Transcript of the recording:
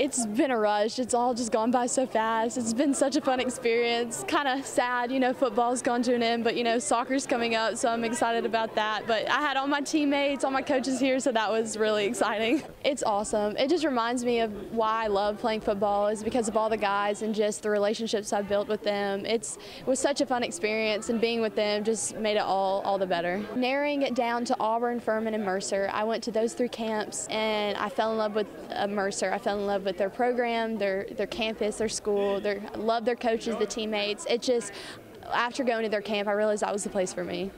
It's been a rush. It's all just gone by so fast. It's been such a fun experience. Kind of sad, you know, football's gone to an end, but you know, soccer's coming up, so I'm excited about that. But I had all my teammates, all my coaches here, so that was really exciting. It's awesome. It just reminds me of why I love playing football is because of all the guys and just the relationships I've built with them. It's it was such a fun experience, and being with them just made it all all the better. Narrowing it down to Auburn, Furman, and Mercer, I went to those three camps, and I fell in love with uh, Mercer. I fell in love with their program, their their campus, their school. Their love their coaches, the teammates. It just after going to their camp, I realized that was the place for me.